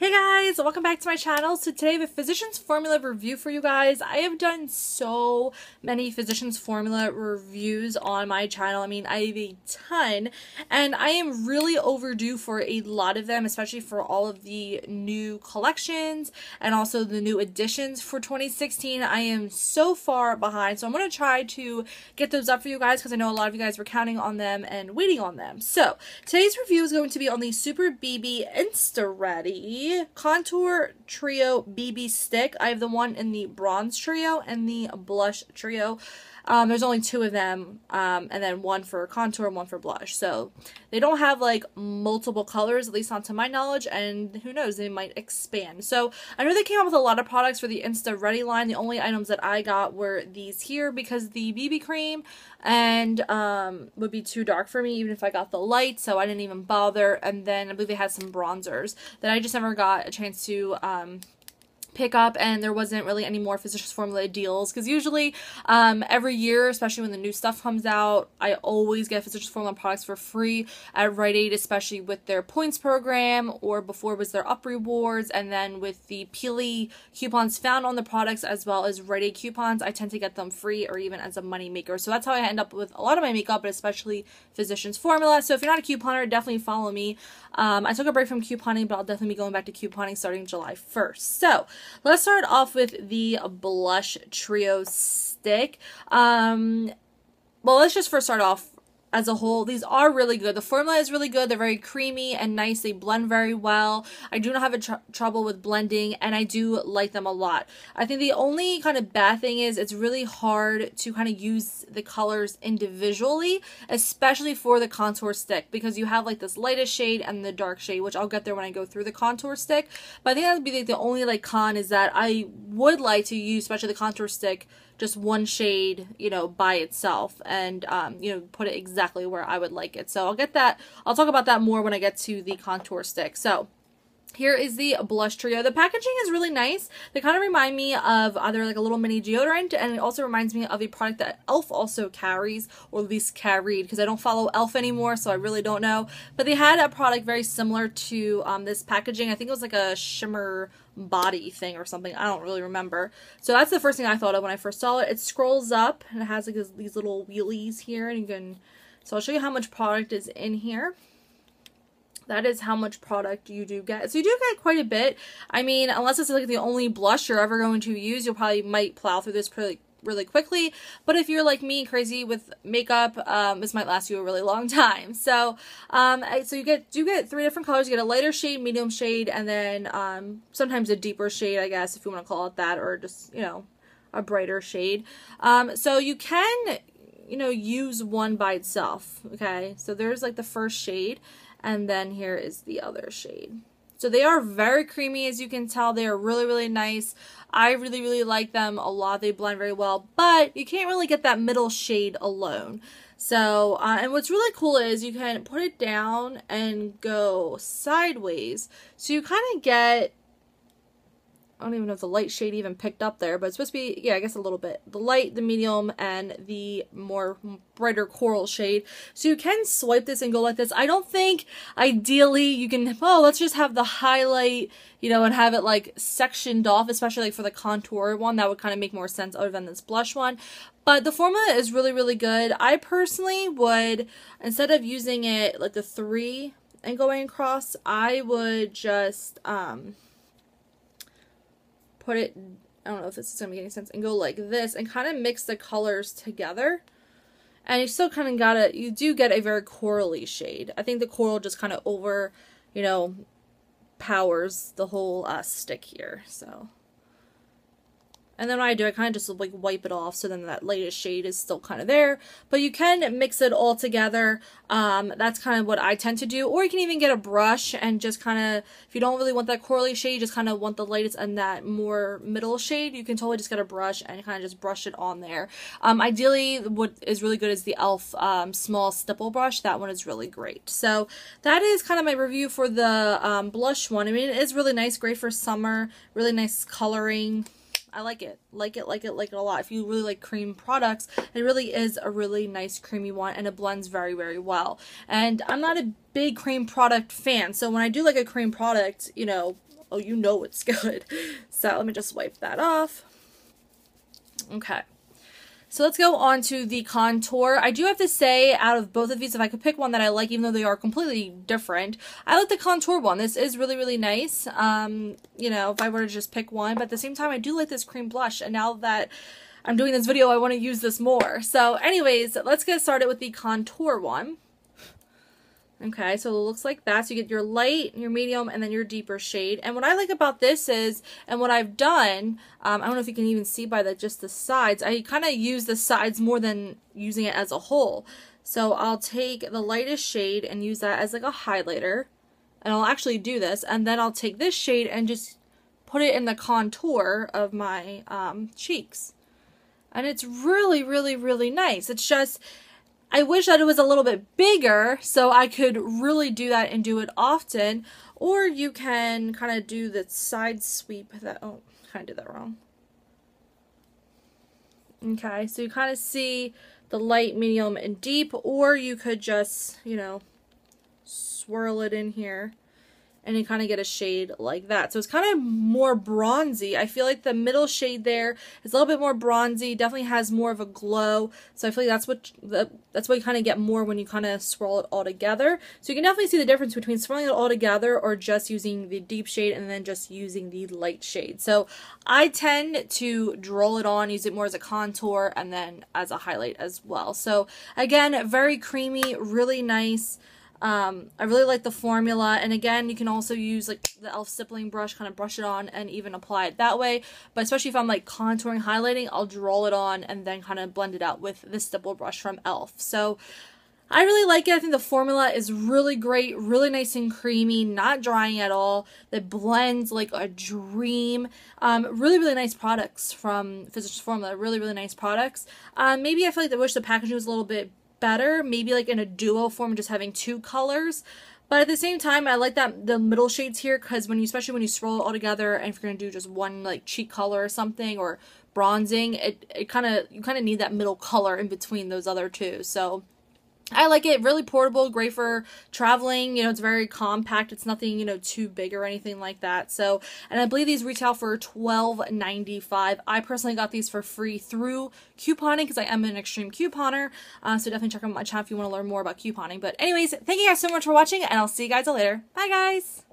Hey guys, welcome back to my channel. So today a Physicians Formula review for you guys. I have done so many Physicians Formula reviews on my channel. I mean, I have a ton and I am really overdue for a lot of them, especially for all of the new collections and also the new additions for 2016. I am so far behind, so I'm going to try to get those up for you guys because I know a lot of you guys were counting on them and waiting on them. So today's review is going to be on the Super BB Insta Ready Contour Trio BB Stick. I have the one in the Bronze Trio and the Blush Trio. Um, there's only two of them, um, and then one for contour and one for blush. So they don't have like multiple colors, at least not to my knowledge, and who knows, they might expand. So I know they came out with a lot of products for the Insta Ready line. The only items that I got were these here because the BB cream and um, would be too dark for me even if I got the light, so I didn't even bother. And then I believe they had some bronzers that I just never got a chance to um, pick up and there wasn't really any more physicians formula deals because usually um, every year especially when the new stuff comes out i always get physicians formula products for free at rite aid especially with their points program or before was their up rewards and then with the peely coupons found on the products as well as rite aid coupons i tend to get them free or even as a money maker. So that's how i end up with a lot of my makeup but especially physicians formula. So if you're not a couponer definitely follow me. Um, i took a break from couponing but i'll definitely be going back to couponing starting july 1st so Let's start off with the blush trio stick. Um, well, let's just first start off as a whole. These are really good. The formula is really good. They're very creamy and nice. They blend very well. I do not have a tr trouble with blending and I do like them a lot. I think the only kind of bad thing is it's really hard to kind of use the colors individually, especially for the contour stick because you have like this lightest shade and the dark shade, which I'll get there when I go through the contour stick. But I think that would be like the only like con is that I would like to use, especially the contour stick, just one shade, you know, by itself and, um, you know, put it exactly where I would like it. So I'll get that, I'll talk about that more when I get to the contour stick. So here is the blush trio. The packaging is really nice. They kind of remind me of either like a little mini deodorant and it also reminds me of a product that e.l.f. also carries or at least carried because I don't follow e.l.f. anymore so I really don't know. But they had a product very similar to um, this packaging. I think it was like a shimmer body thing or something. I don't really remember. So that's the first thing I thought of when I first saw it. It scrolls up and it has like these little wheelies here and you can so I'll show you how much product is in here that is how much product you do get. So you do get quite a bit. I mean, unless it's like the only blush you're ever going to use, you'll probably might plow through this pretty really quickly. But if you're like me, crazy with makeup, um, this might last you a really long time. So, um, so you get do get three different colors. You get a lighter shade, medium shade, and then um, sometimes a deeper shade, I guess, if you want to call it that, or just you know, a brighter shade. Um, so you can you know use one by itself. Okay, so there's like the first shade and then here is the other shade. So they are very creamy as you can tell. They are really, really nice. I really, really like them a lot. They blend very well, but you can't really get that middle shade alone. So, uh, and what's really cool is you can put it down and go sideways. So you kind of get I don't even know if the light shade even picked up there, but it's supposed to be, yeah, I guess a little bit. The light, the medium, and the more brighter coral shade. So you can swipe this and go like this. I don't think, ideally, you can, oh, let's just have the highlight, you know, and have it, like, sectioned off, especially, like, for the contour one. That would kind of make more sense other than this blush one. But the formula is really, really good. I personally would, instead of using it, like, the three and going across, I would just, um put it, I don't know if this is going to make any sense, and go like this and kind of mix the colors together. And you still kind of got a, you do get a very corally shade. I think the coral just kind of over, you know, powers the whole uh, stick here. So and then what I do, I kind of just like wipe it off so then that lightest shade is still kind of there. But you can mix it all together. Um, that's kind of what I tend to do. Or you can even get a brush and just kind of, if you don't really want that corally shade, you just kind of want the lightest and that more middle shade, you can totally just get a brush and kind of just brush it on there. Um, ideally, what is really good is the e.l.f. Um, small stipple brush. That one is really great. So that is kind of my review for the um, blush one. I mean, it is really nice, great for summer, really nice coloring. I like it. Like it, like it, like it a lot. If you really like cream products, it really is a really nice creamy one and it blends very, very well. And I'm not a big cream product fan. So when I do like a cream product, you know, oh, you know it's good. So let me just wipe that off. Okay. So let's go on to the contour. I do have to say, out of both of these, if I could pick one that I like, even though they are completely different, I like the contour one. This is really, really nice. Um, you know, if I were to just pick one, but at the same time, I do like this cream blush, and now that I'm doing this video, I want to use this more. So anyways, let's get started with the contour one. Okay, so it looks like that. So you get your light, your medium, and then your deeper shade. And what I like about this is, and what I've done, um, I don't know if you can even see by the just the sides, I kind of use the sides more than using it as a whole. So I'll take the lightest shade and use that as like a highlighter. And I'll actually do this. And then I'll take this shade and just put it in the contour of my um, cheeks. And it's really, really, really nice. It's just I wish that it was a little bit bigger so I could really do that and do it often. Or you can kind of do the side sweep that, oh, kind of did that wrong. Okay, so you kind of see the light, medium, and deep, or you could just, you know, swirl it in here and you kind of get a shade like that. So it's kind of more bronzy. I feel like the middle shade there is a little bit more bronzy, definitely has more of a glow. So I feel like that's what the, that's what you kind of get more when you kind of swirl it all together. So you can definitely see the difference between swirling it all together or just using the deep shade and then just using the light shade. So I tend to draw it on, use it more as a contour and then as a highlight as well. So again, very creamy, really nice. Um, I really like the formula, and again, you can also use like the e.l.f. stippling brush, kind of brush it on and even apply it that way. But especially if I'm like contouring, highlighting, I'll draw it on and then kind of blend it out with the stipple brush from e.l.f. So I really like it. I think the formula is really great, really nice and creamy, not drying at all. It blends like a dream. Um, really, really nice products from Physicians Formula. Really, really nice products. Um, maybe I feel like I wish the packaging was a little bit better, maybe like in a duo form, just having two colors. But at the same time, I like that the middle shades here because when you, especially when you swirl it all together, and if you're gonna do just one like cheek color or something or bronzing, it it kind of you kind of need that middle color in between those other two. So I like it. Really portable, great for traveling. You know, it's very compact. It's nothing, you know, too big or anything like that. So, and I believe these retail for $12.95. I personally got these for free through couponing because I am an extreme couponer. Uh, so definitely check out my channel if you want to learn more about couponing. But anyways, thank you guys so much for watching and I'll see you guys later. Bye guys!